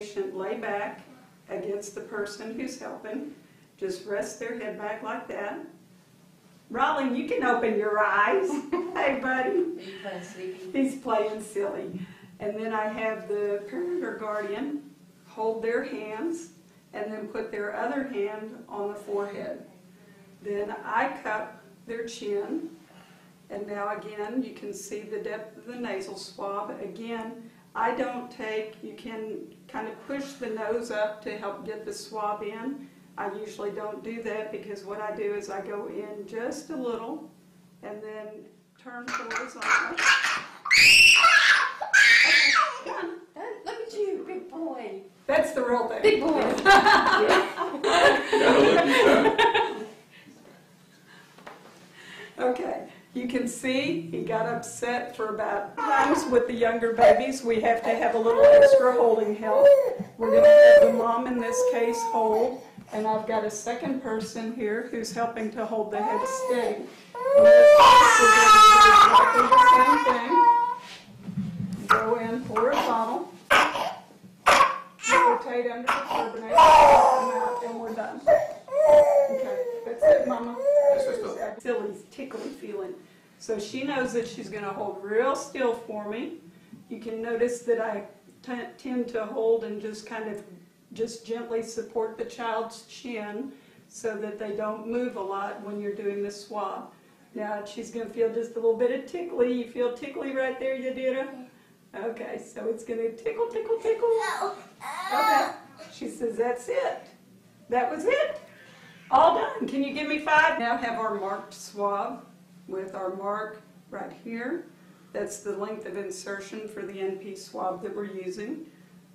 Patient lay back against the person who's helping. Just rest their head back like that. Raleigh, you can open your eyes. Hey, buddy. Are you playing sleepy? He's playing silly. And then I have the parent or guardian hold their hands and then put their other hand on the forehead. Then I cup their chin. And now again, you can see the depth of the nasal swab. Again, I don't take, you can kind of push the nose up to help get the swab in. I usually don't do that because what I do is I go in just a little and then turn horizontally. Done. Look at you, big boy. That's the real thing. Big boy. That'll look you good. Okay, you can see he got upset for about times with the younger babies. We have to have a little extra holding help. We're gonna have the mom in this case hold, and I've got a second person here who's helping to hold the head steady. In this case, we're gonna do exactly the same thing. Go in horizontal, rotate under the turbinate, come out, and we're done. Okay, that's it, mama. Eso es todo. Silly, tickly feeling. So she knows that she's gonna hold real still for me. You can notice that I tend to hold and just kind of, just gently support the child's chin so that they don't move a lot when you're doing the swab. Now, she's gonna feel just a little bit of tickly. You feel tickly right there, Yadira? Okay, so it's gonna tickle, tickle, tickle. Okay, she says, that's it. That was it. All done. Can you give me five? Now have our marked swab with our mark right here. That's the length of insertion for the NP swab that we're using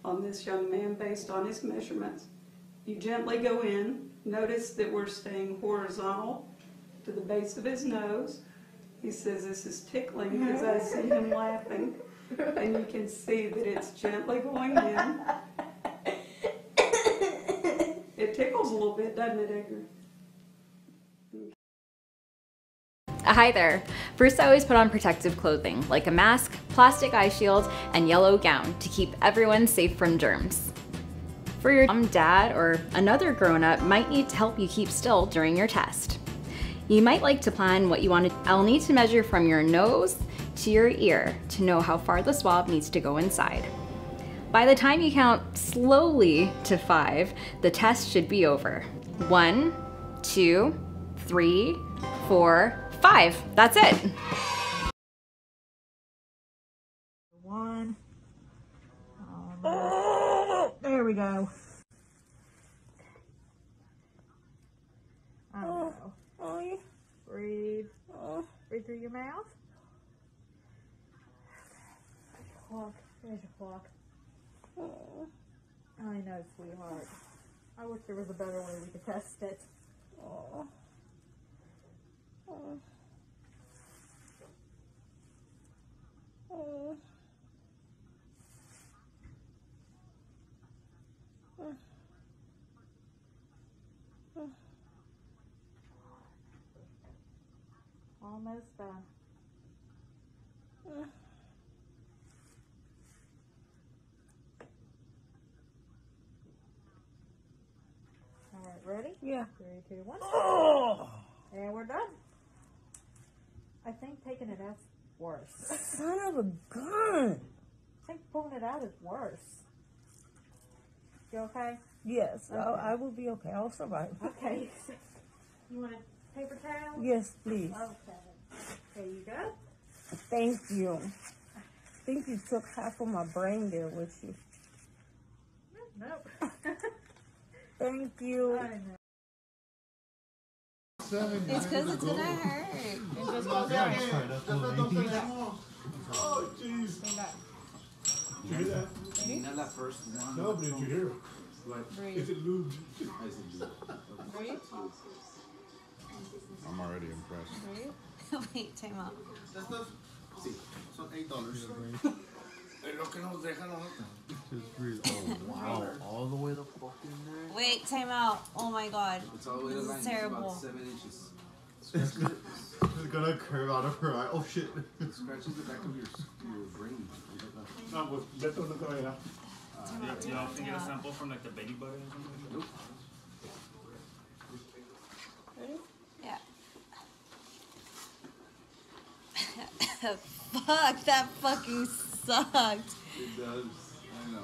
on this young man based on his measurements. You gently go in. Notice that we're staying horizontal to the base of his nose. He says this is tickling because I see him laughing. And you can see that it's gently going in. It tickles a little bit, doesn't it, Edgar? Uh, hi there. First, I always put on protective clothing like a mask, plastic eye shield, and yellow gown to keep everyone safe from germs. For your mom, dad, or another grown up might need to help you keep still during your test. You might like to plan what you want to. I'll need to measure from your nose to your ear to know how far the swab needs to go inside. By the time you count slowly to five, the test should be over. One, two, three, four, five. That's it. One. Um, there we go. I don't. Breathe. Through your mouth. Clock. There's your clock. I know, sweetheart. I wish there was a better way we could test it. Almost done. All right, ready? Yeah. Three, two, one. Oh, And we're done. I think taking it out's worse. son of a gun. I think pulling it out is worse. You okay? Yes, Okay. I, I will be okay. I'll survive. Okay. You want a paper towel? Yes, please. Okay. There you go. Thank you. I think you took half of my brain there with you. Nope. Thank you. I know. It's because it's gonna hurt. Oh, jeez. Did you hear that? Not the first one. No, but did you hear it? What? Is it lubed? I said, Breathe. I'm already impressed. Breathe. Wait, time out. Sí, son eight dollars. Es lo que nos dejan nosotros. Just breathe. Oh wow, all the way the fuck in there. Wait, time out. Oh my god. It's all the way This the is line. It's terrible. about seven inches. It's gonna curve out of her eye. Oh shit. It Scratches the back of your your brain. No, pues Beto no te va a llegar. Uh, Time Do you time all think a sample from like the baby butter or something? Like Yeah. Fuck, that fucking sucked. It does. I know.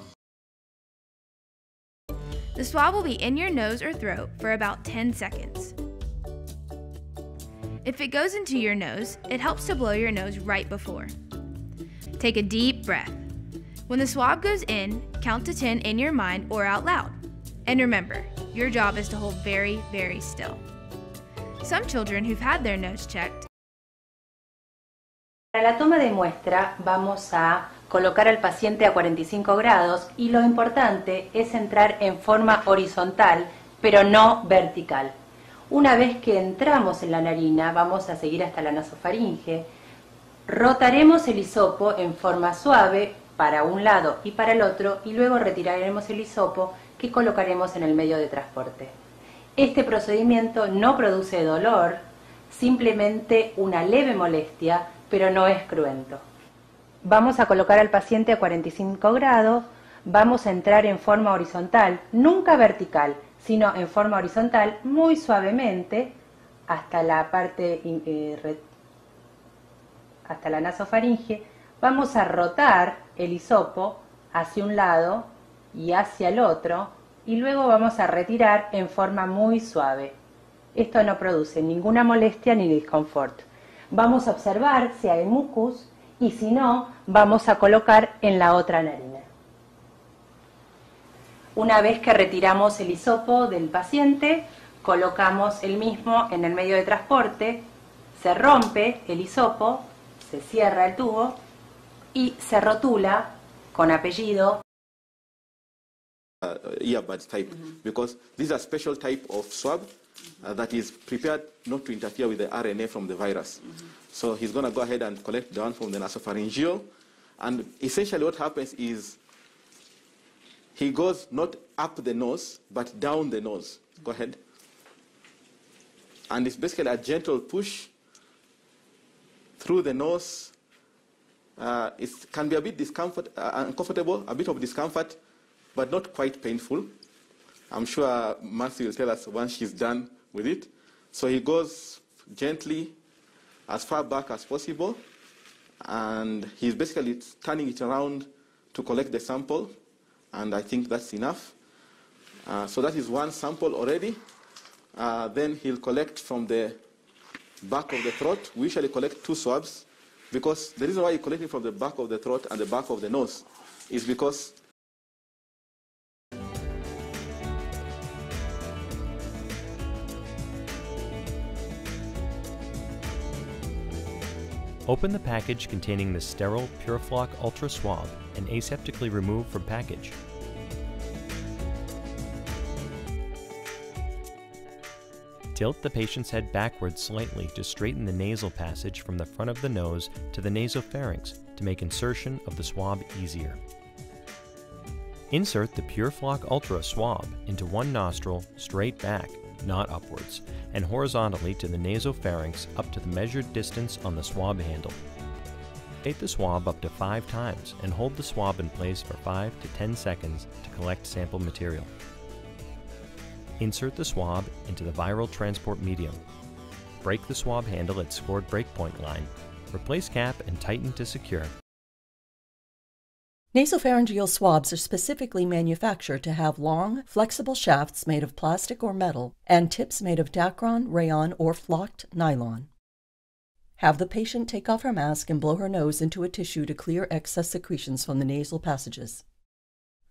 The swab will be in your nose or throat for about 10 seconds. If it goes into your nose, it helps to blow your nose right before. Take a deep breath. When the swab goes in, count to 10 in your mind or out loud. And remember, your job is to hold very, very still. Some children who've had their nose checked Para la toma de muestra vamos a colocar al paciente a 45 grados y lo importante es entrar en forma horizontal, pero no vertical. Una vez que entramos en la narina, vamos a seguir hasta la nasofaringe, rotaremos el hisopo en forma suave para un lado y para el otro y luego retiraremos el hisopo que colocaremos en el medio de transporte. Este procedimiento no produce dolor, simplemente una leve molestia, pero no es cruento. Vamos a colocar al paciente a 45 grados, vamos a entrar en forma horizontal, nunca vertical, sino en forma horizontal, muy suavemente, hasta la parte, eh, hasta la nasofaringe. Vamos a rotar el hisopo hacia un lado y hacia el otro, y luego vamos a retirar en forma muy suave. Esto no produce ninguna molestia ni disconfort. Vamos a observar si hay mucus y si no, vamos a colocar en la otra narina. Una vez que retiramos el hisopo del paciente, colocamos el mismo en el medio de transporte, se rompe el hisopo, se cierra el tubo y se rotula con apellido. Uh, type. Because these are special type of swab uh, that is prepared not to interfere with the RNA from the virus. So he's going to go ahead and collect the one from the nasopharyngeal. And essentially what happens is he goes not up the nose, but down the nose. Go ahead. And it's basically a gentle push through the nose. Uh, it can be a bit discomfort, uh, uncomfortable, a bit of discomfort, but not quite painful. I'm sure Mercy will tell us once she's done with it. So he goes gently as far back as possible, and he's basically turning it around to collect the sample, and I think that's enough. Uh, so that is one sample already. Uh, then he'll collect from the back of the throat. We usually collect two swabs because the reason why you collect it from the back of the throat and the back of the nose is because Open the package containing the sterile PurFlock Ultra Swab and aseptically remove from package. Tilt the patient's head backwards slightly to straighten the nasal passage from the front of the nose to the nasopharynx to make insertion of the swab easier. Insert the PurFlock Ultra swab into one nostril straight back, not upwards, and horizontally to the nasopharynx up to the measured distance on the swab handle. Rotate the swab up to five times and hold the swab in place for 5 to 10 seconds to collect sample material. Insert the swab into the viral transport medium. Break the swab handle at scored breakpoint line. Replace cap and tighten to secure. Nasopharyngeal swabs are specifically manufactured to have long, flexible shafts made of plastic or metal and tips made of Dacron, rayon, or flocked nylon. Have the patient take off her mask and blow her nose into a tissue to clear excess secretions from the nasal passages.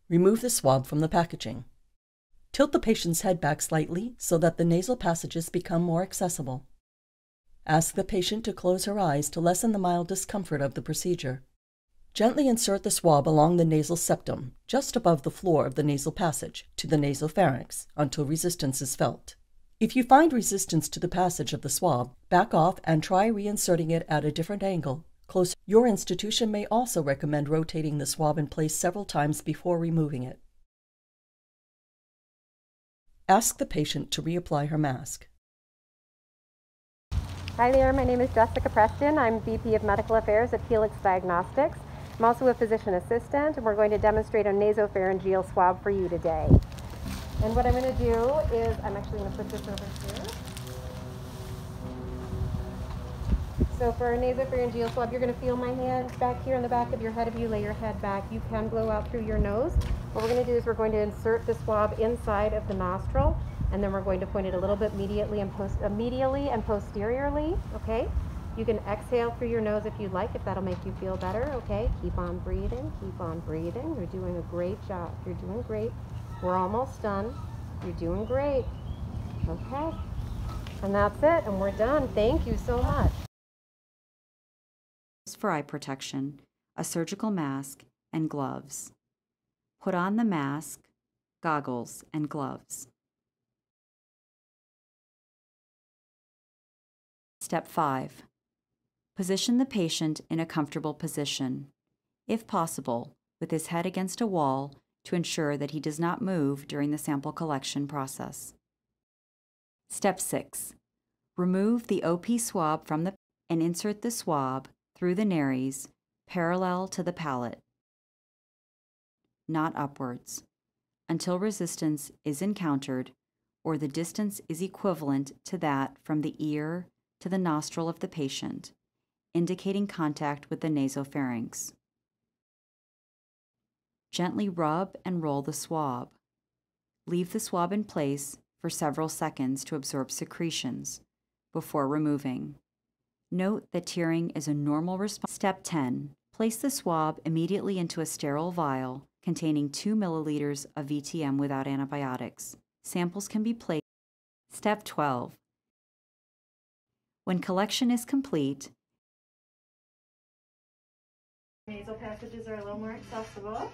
Remove the swab from the packaging. Tilt the patient's head back slightly so that the nasal passages become more accessible. Ask the patient to close her eyes to lessen the mild discomfort of the procedure. Gently insert the swab along the nasal septum, just above the floor of the nasal passage, to the nasopharynx until resistance is felt. If you find resistance to the passage of the swab, back off and try reinserting it at a different angle. Close. Your institution may also recommend rotating the swab in place several times before removing it. Ask the patient to reapply her mask. Hi there, my name is Jessica Preston. I'm VP of Medical Affairs at Helix Diagnostics. I'm also a physician assistant, and we're going to demonstrate a nasopharyngeal swab for you today. And what I'm going to do is, I'm actually going to put this over here. So for a nasopharyngeal swab, you're going to feel my hand back here in the back of your head. If you lay your head back, you can blow out through your nose. What we're going to do is we're going to insert the swab inside of the nostril, and then we're going to point it a little bit medially and, post, uh, medially and posteriorly, okay? You can exhale through your nose if you'd like, if that'll make you feel better, okay? Keep on breathing, keep on breathing. You're doing a great job. You're doing great. We're almost done. You're doing great. Okay. And that's it, and we're done. Thank you so much. For eye protection, a surgical mask, and gloves. Put on the mask, goggles, and gloves. Step 5. Position the patient in a comfortable position, if possible, with his head against a wall to ensure that he does not move during the sample collection process. Step 6. Remove the OP swab from the and insert the swab through the nares parallel to the palate, not upwards, until resistance is encountered or the distance is equivalent to that from the ear to the nostril of the patient, indicating contact with the nasopharynx. Gently rub and roll the swab. Leave the swab in place for several seconds to absorb secretions before removing. Note that tearing is a normal response. Step 10. Place the swab immediately into a sterile vial containing 2 milliliters of VTM without antibiotics. Samples can be placed. Step 12. When collection is complete, Nasal passages are a little more accessible.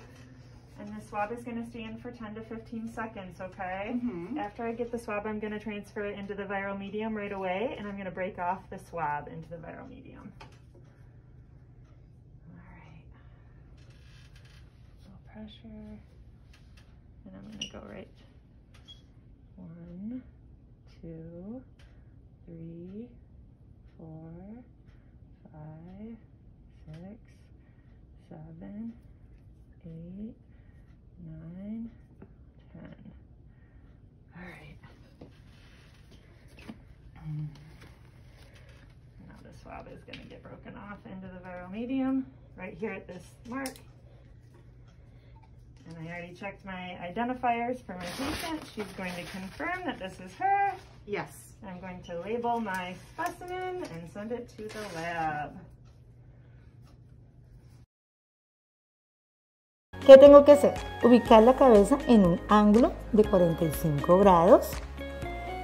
And the swab is going to stay in for 10 to 15 seconds, okay? Mhm. After I get the swab, I'm going to transfer it into the viral medium right away, and I'm going to break off the swab into the viral medium. All right. Low pressure. And I'm going to go right. One, two, three, four, five, six, seven, eight, nine, ten. All right. Um, now the swab is going to get broken off into the viral medium right here at this mark. And I already checked my identifiers for my patient. She's going to confirm that this is her. Yes. I'm going to label my specimen and send it to the lab. ¿Qué tengo que hacer? Ubicar la cabeza en un ángulo de 45 grados,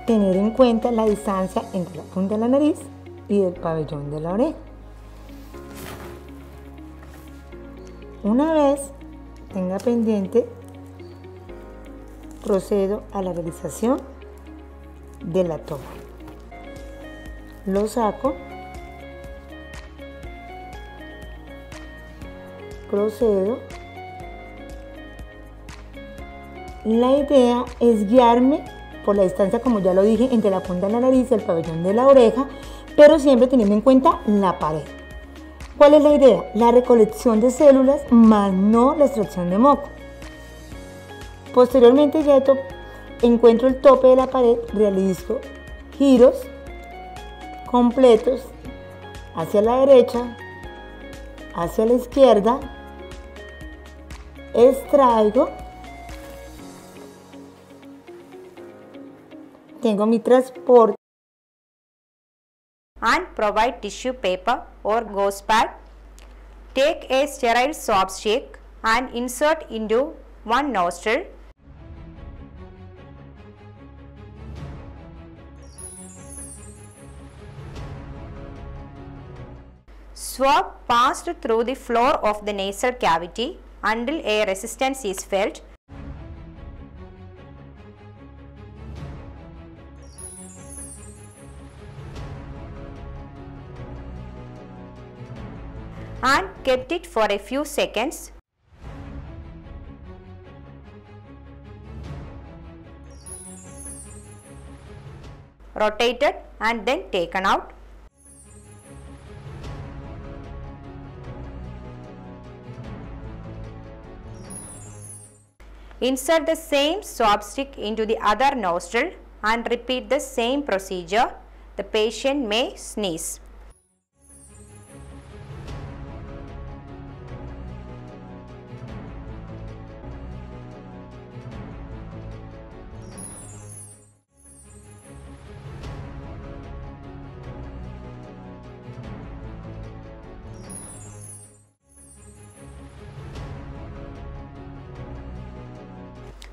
tener en cuenta la distancia entre la punta de la nariz y el pabellón de la oreja. Una vez tenga pendiente, procedo a la realización de la toma. Lo saco, procedo La idea es guiarme por la distancia, como ya lo dije, entre la punta de la nariz y el pabellón de la oreja, pero siempre teniendo en cuenta la pared. ¿Cuál es la idea? La recolección de células, más no la extracción de moco. Posteriormente ya encuentro el tope de la pared, realizo giros completos hacia la derecha, hacia la izquierda, extraigo tengo mi transporte. And provide tissue paper or gauze pad. Take a sterile swab stick and insert into one nostril. Swab passed through the floor of the nasal cavity until a resistance is felt and kept it for a few seconds. Rotated and then taken out. Insert the same swabstick into the other nostril and repeat the same procedure. The patient may sneeze.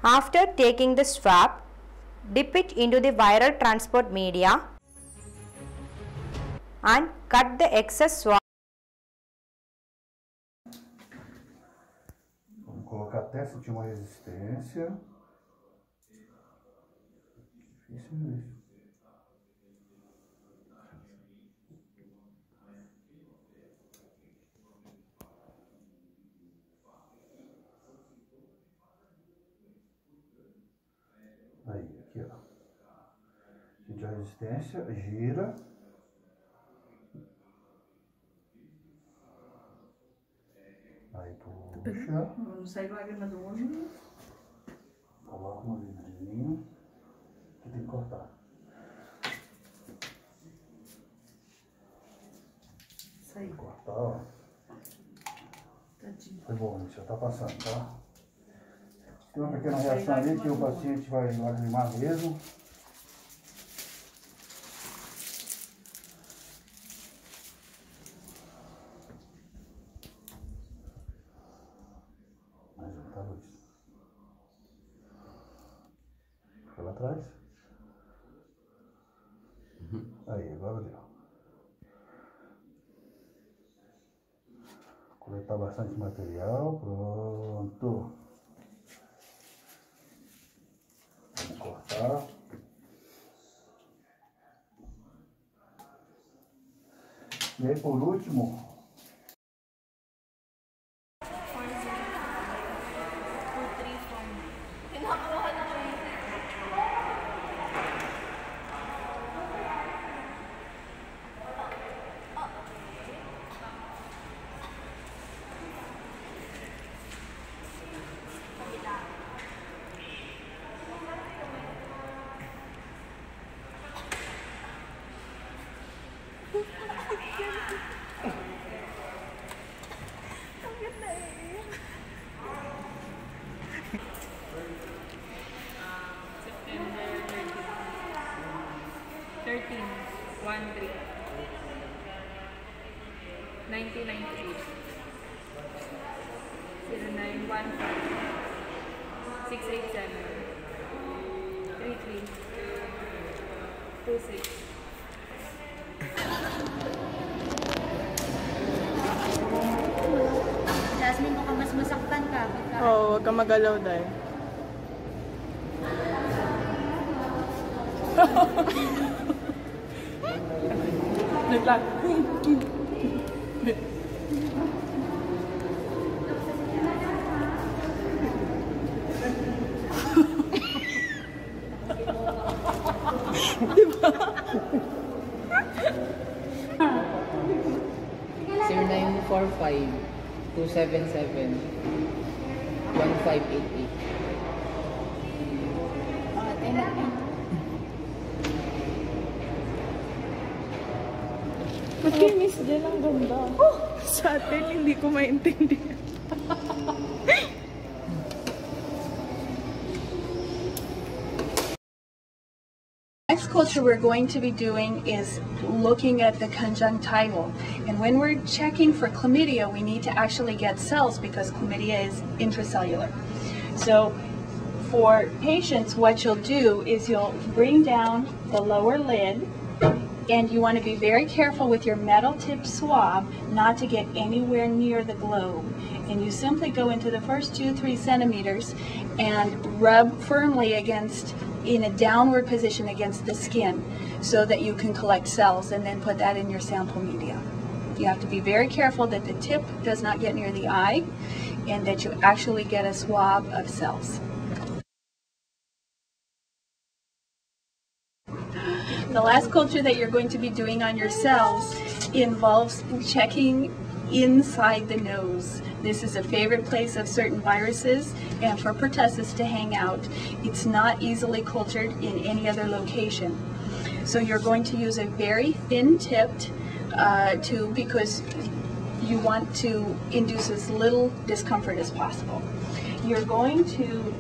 After taking the swab, dip it into the viral transport media and cut the excess swab. Vamos colocar uma resistência. Difícil. Resistência, gira. Aí puxa. Não sai lágrima do olho. Coloca uma vidrinho. Que tem que cortar. Isso aí. Cortar, ó. Tadinho. Foi bom, isso já tá passando, tá? Tem uma pequena reação ali que o paciente vai lagrimar mesmo. E aí, por último, 9293 0915 687 33 26 Jasmine, baka mas masaktan ka. Oh, huwag ka magalaw dahil. Naglag. Zero nine four five two seven seven one five eight eight. Ba't kay Miss Jen ang ganda? Oh, sa atin, hindi ko maintindihan. Next culture we're going to be doing is looking at the conjunctival. And when we're checking for chlamydia, we need to actually get cells because chlamydia is intracellular. So for patients, what you'll do is you'll bring down the lower lid and you want to be very careful with your metal tip swab not to get anywhere near the globe. And you simply go into the first two, three centimeters and rub firmly against, in a downward position against the skin so that you can collect cells and then put that in your sample media. You have to be very careful that the tip does not get near the eye and that you actually get a swab of cells. The last culture that you're going to be doing on yourselves involves checking inside the nose This is a favorite place of certain viruses and for pertussis to hang out. It's not easily cultured in any other location. So you're going to use a very thin tipped uh, tube because you want to induce as little discomfort as possible. You're going to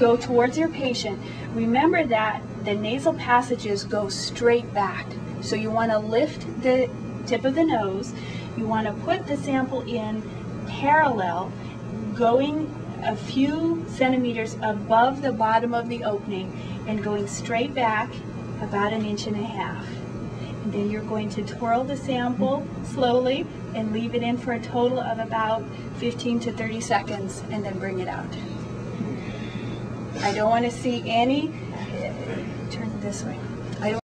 go towards your patient. Remember that the nasal passages go straight back. So you want to lift the tip of the nose. You want to put the sample in parallel, going a few centimeters above the bottom of the opening and going straight back about an inch and a half. And then you're going to twirl the sample slowly and leave it in for a total of about 15 to 30 seconds and then bring it out. I don't want to see any, turn it this way. I don't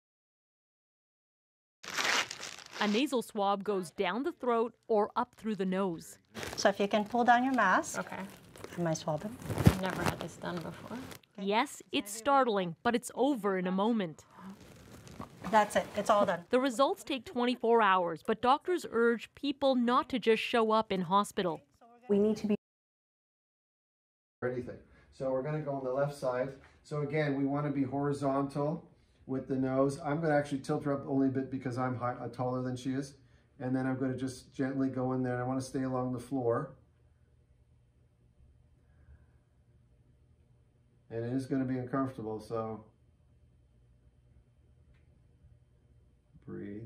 A nasal swab goes down the throat or up through the nose. So if you can pull down your mask. Okay. Am I swabbing? Never had this done before. Yes, it's startling, but it's over in a moment. That's it. It's all done. The results take 24 hours, but doctors urge people not to just show up in hospital. We need to be or anything. So we're going to go on the left side. So again, we want to be horizontal with the nose. I'm going to actually tilt her up only a bit because I'm high, uh, taller than she is. And then I'm going to just gently go in there. And I want to stay along the floor. And it is going to be uncomfortable, so breathe.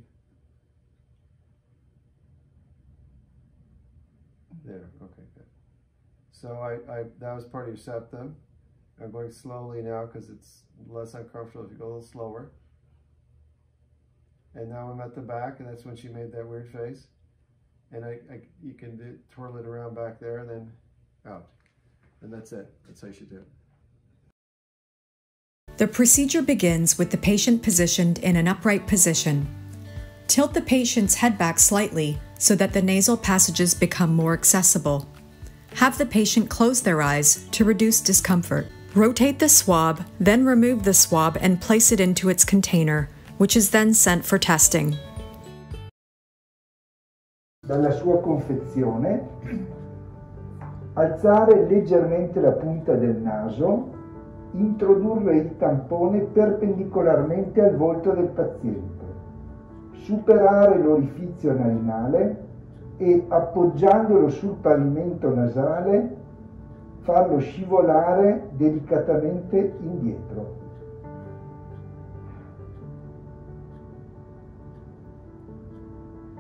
There, okay, good. So I, I that was part of your septum. I'm going slowly now because it's less uncomfortable if you go a little slower. And now I'm at the back, and that's when she made that weird face. And I, I you can do, twirl it around back there and then out. And that's it. That's how you should do it. The procedure begins with the patient positioned in an upright position. Tilt the patient's head back slightly so that the nasal passages become more accessible. Have the patient close their eyes to reduce discomfort. Rotate the swab, then remove the swab and place it into its container, which is then sent for testing. Dalla sua confezione, alzare leggermente la punta del naso, introdurre il tampone perpendicolarmente al volto del paziente, superare l'orifizio narinale e appoggiandolo sul pavimento nasale farlo scivolare delicatamente indietro.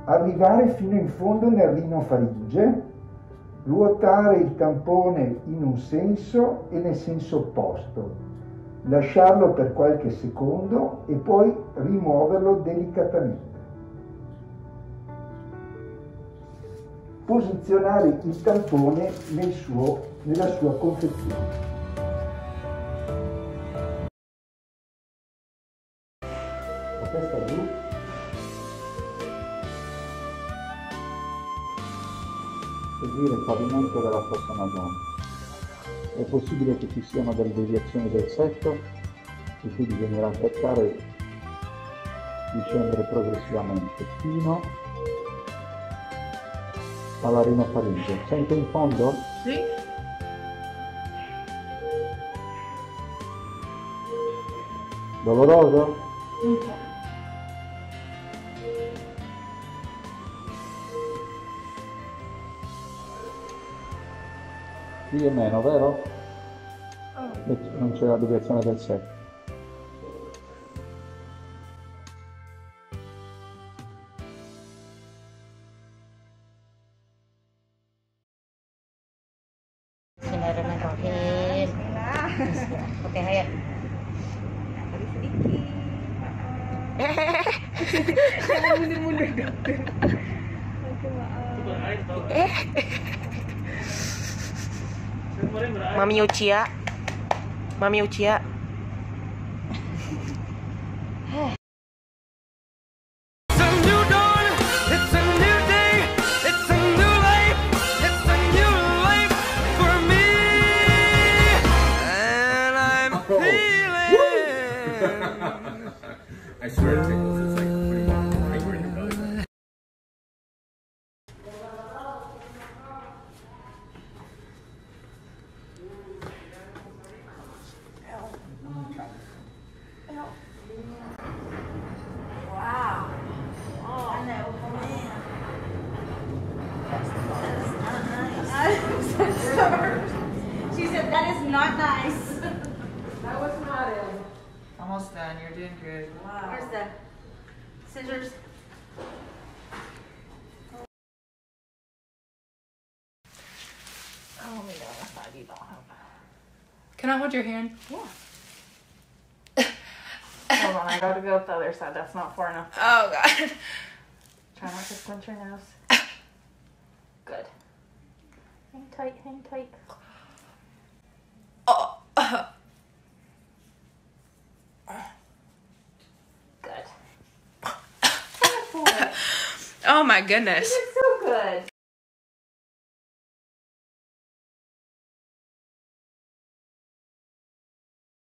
Arrivare fino in fondo nel rinofaringe, ruotare il tampone in un senso e nel senso opposto, lasciarlo per qualche secondo e poi rimuoverlo delicatamente. Posizionare il tampone nel suo, nella sua confezione. La testa giù. Seguire il pavimento della fossa nasale. È possibile che ci siano delle deviazioni del setto e quindi bisognerà aspettare di scendere progressivamente fino alla rinofaringe. Sente in fondo? Sì. Doloroso? Un po'. Più o meno, vero? Non c'è la deviazione del setto. Eh. Mami Ucia. Mami Ucia. That was not it. Almost done. You're doing good. Where's the scissors? Oh my god, I thought you don't have Can I hold your hand? Yeah. Hold on, I gotta go with the other side. That's not far enough. Oh god. Try not to clench your nose. Good. Hang tight, hang tight. Oh. Good. oh my goodness. so good.